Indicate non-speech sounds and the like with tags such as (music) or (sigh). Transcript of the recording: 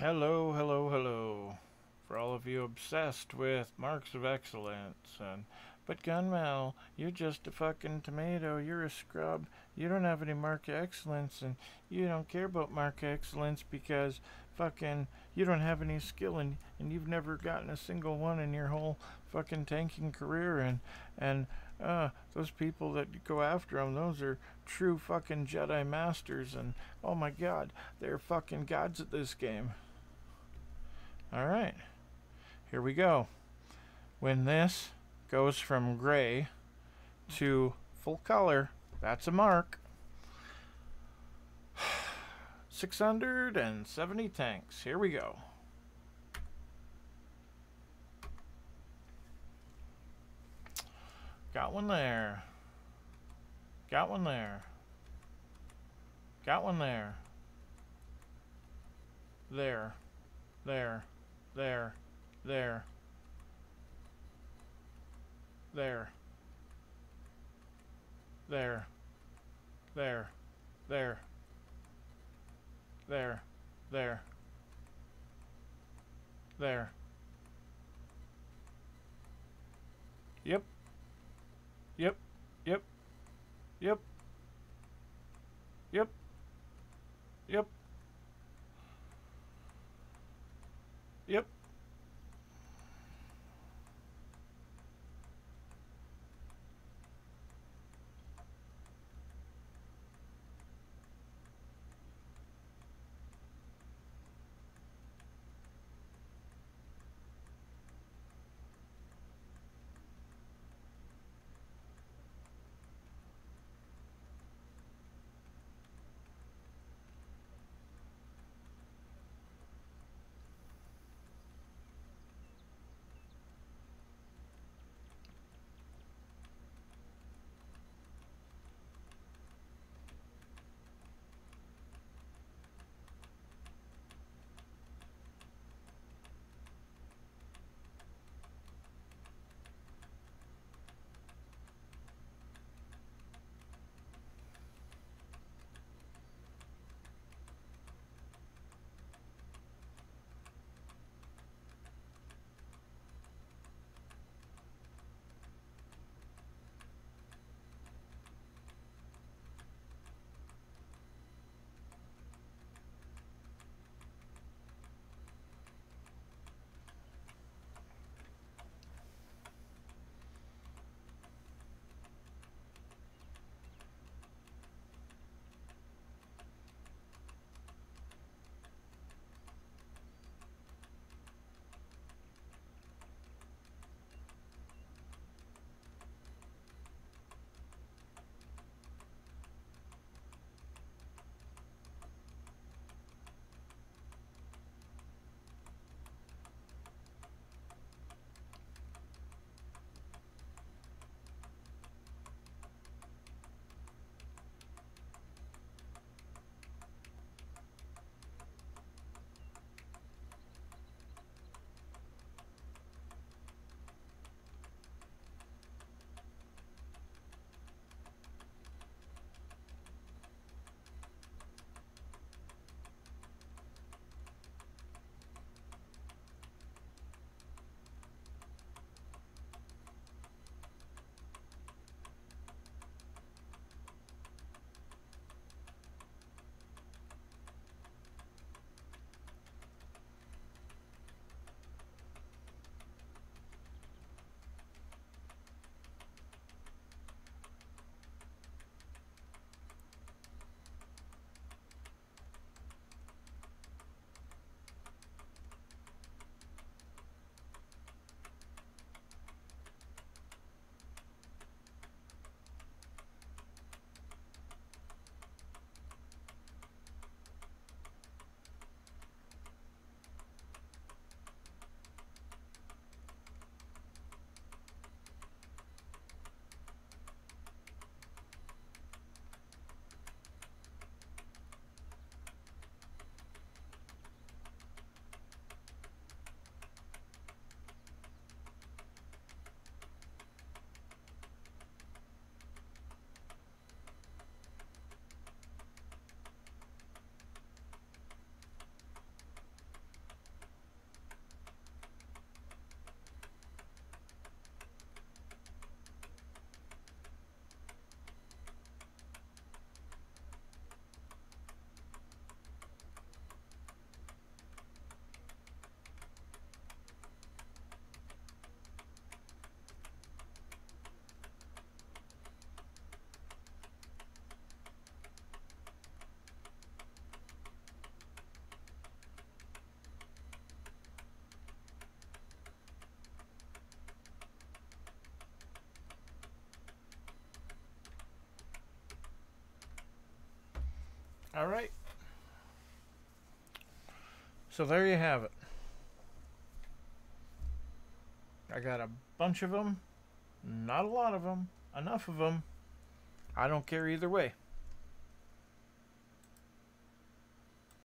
Hello, hello, hello. For all of you obsessed with marks of excellence and but Gunmetal, you're just a fucking tomato. You're a scrub. You don't have any mark of excellence and you don't care about mark excellence because fucking you don't have any skill and, and you've never gotten a single one in your whole fucking tanking career and and uh those people that go after them those are true fucking Jedi masters and oh my god they're fucking gods at this game all right here we go when this goes from gray to full color that's a mark (sighs) 670 tanks. Here we go. Got one there. Got one there. Got one there. There. There. There. There. There. There. There. There. There. There. There. Yep. Yep. Yep. Yep. Yep. Yep. Yep. All right. So there you have it. I got a bunch of them. Not a lot of them. Enough of them. I don't care either way.